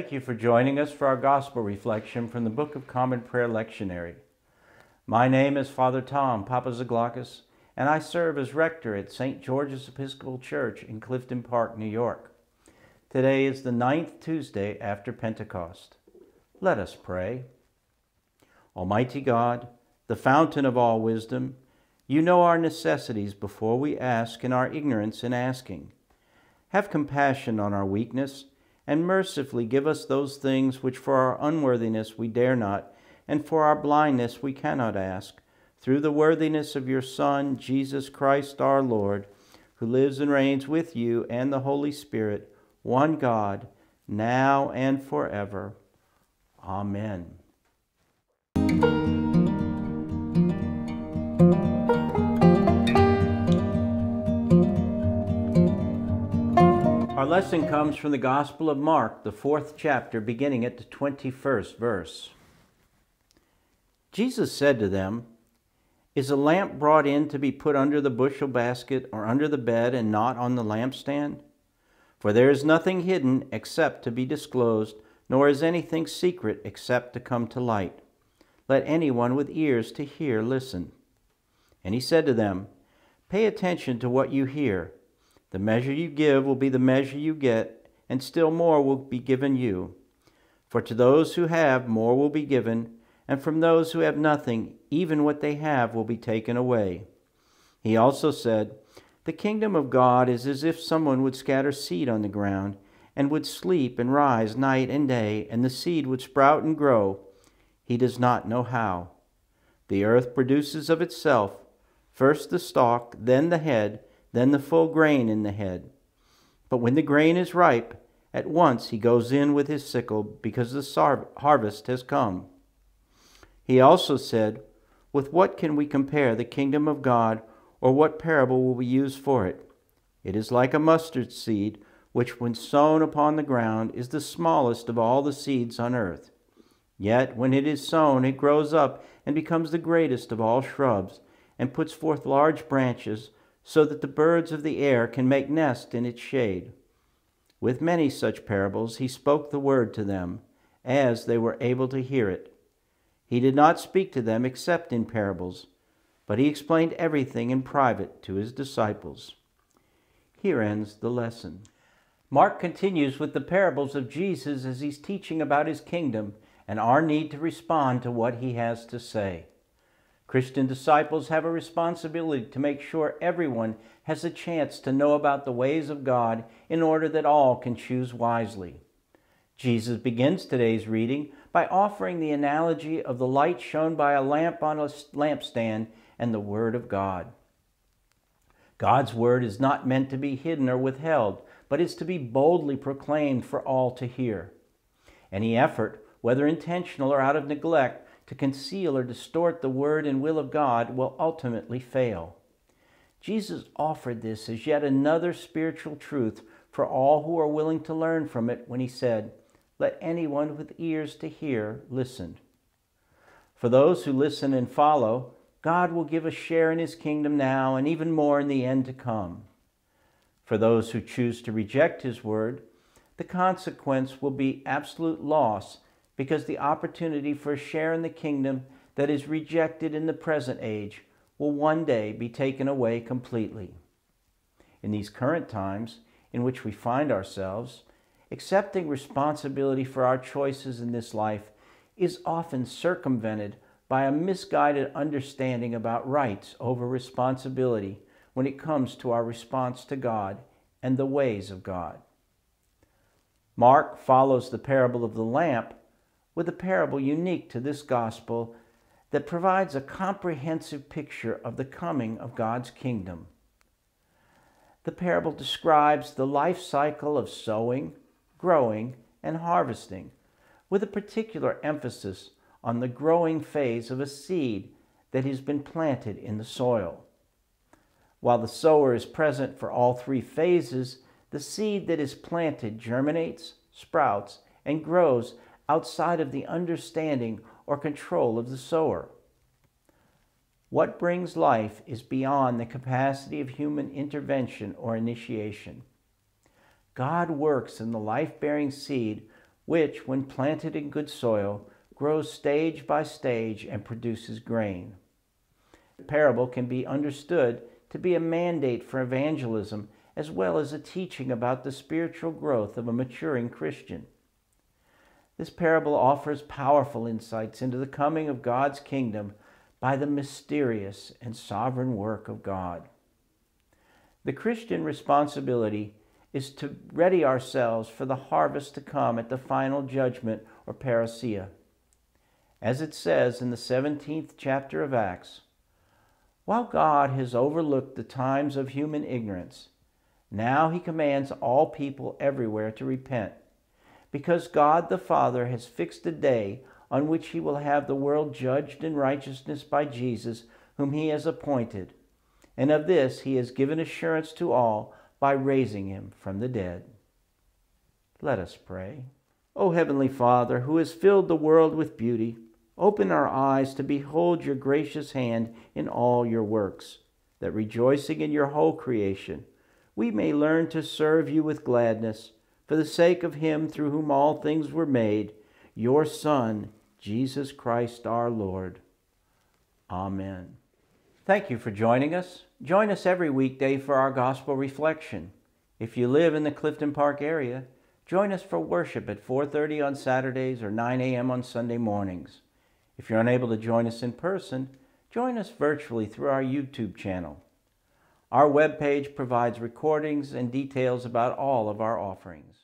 Thank you for joining us for our gospel reflection from the Book of Common Prayer Lectionary. My name is Father Tom Papazaglakis, and I serve as rector at St. George's Episcopal Church in Clifton Park, New York. Today is the ninth Tuesday after Pentecost. Let us pray. Almighty God, the fountain of all wisdom, you know our necessities before we ask and our ignorance in asking. Have compassion on our weakness and mercifully give us those things which for our unworthiness we dare not, and for our blindness we cannot ask, through the worthiness of your Son, Jesus Christ our Lord, who lives and reigns with you and the Holy Spirit, one God, now and forever. Amen. Our lesson comes from the Gospel of Mark, the fourth chapter, beginning at the 21st verse. Jesus said to them, Is a lamp brought in to be put under the bushel basket or under the bed and not on the lampstand? For there is nothing hidden except to be disclosed, nor is anything secret except to come to light. Let anyone with ears to hear listen. And he said to them, Pay attention to what you hear. The measure you give will be the measure you get, and still more will be given you. For to those who have, more will be given, and from those who have nothing, even what they have will be taken away. He also said, The kingdom of God is as if someone would scatter seed on the ground, and would sleep and rise night and day, and the seed would sprout and grow. He does not know how. The earth produces of itself first the stalk, then the head, then the full grain in the head. But when the grain is ripe, at once he goes in with his sickle, because the harvest has come. He also said, With what can we compare the kingdom of God, or what parable will we use for it? It is like a mustard seed, which, when sown upon the ground, is the smallest of all the seeds on earth. Yet, when it is sown, it grows up and becomes the greatest of all shrubs, and puts forth large branches so that the birds of the air can make nest in its shade. With many such parables he spoke the word to them, as they were able to hear it. He did not speak to them except in parables, but he explained everything in private to his disciples. Here ends the lesson. Mark continues with the parables of Jesus as he's teaching about his kingdom and our need to respond to what he has to say. Christian disciples have a responsibility to make sure everyone has a chance to know about the ways of God in order that all can choose wisely. Jesus begins today's reading by offering the analogy of the light shown by a lamp on a lampstand and the Word of God. God's Word is not meant to be hidden or withheld, but is to be boldly proclaimed for all to hear. Any effort, whether intentional or out of neglect, to conceal or distort the word and will of God will ultimately fail. Jesus offered this as yet another spiritual truth for all who are willing to learn from it when he said, Let anyone with ears to hear listen. For those who listen and follow, God will give a share in his kingdom now and even more in the end to come. For those who choose to reject his word, the consequence will be absolute loss because the opportunity for a share in the kingdom that is rejected in the present age will one day be taken away completely. In these current times in which we find ourselves, accepting responsibility for our choices in this life is often circumvented by a misguided understanding about rights over responsibility when it comes to our response to God and the ways of God. Mark follows the parable of the lamp with a parable unique to this gospel that provides a comprehensive picture of the coming of God's kingdom. The parable describes the life cycle of sowing, growing, and harvesting, with a particular emphasis on the growing phase of a seed that has been planted in the soil. While the sower is present for all three phases, the seed that is planted germinates, sprouts, and grows outside of the understanding or control of the sower. What brings life is beyond the capacity of human intervention or initiation. God works in the life bearing seed which, when planted in good soil, grows stage by stage and produces grain. The parable can be understood to be a mandate for evangelism as well as a teaching about the spiritual growth of a maturing Christian. This parable offers powerful insights into the coming of God's kingdom by the mysterious and sovereign work of God. The Christian responsibility is to ready ourselves for the harvest to come at the final judgment or parousia. As it says in the 17th chapter of Acts, while God has overlooked the times of human ignorance, now he commands all people everywhere to repent, because God the Father has fixed a day on which he will have the world judged in righteousness by Jesus, whom he has appointed. And of this he has given assurance to all by raising him from the dead. Let us pray. O Heavenly Father, who has filled the world with beauty, open our eyes to behold your gracious hand in all your works, that rejoicing in your whole creation, we may learn to serve you with gladness, for the sake of him through whom all things were made, your Son, Jesus Christ our Lord. Amen. Thank you for joining us. Join us every weekday for our gospel reflection. If you live in the Clifton Park area, join us for worship at 4:30 on Saturdays or 9 a.m. on Sunday mornings. If you're unable to join us in person, join us virtually through our YouTube channel. Our webpage provides recordings and details about all of our offerings.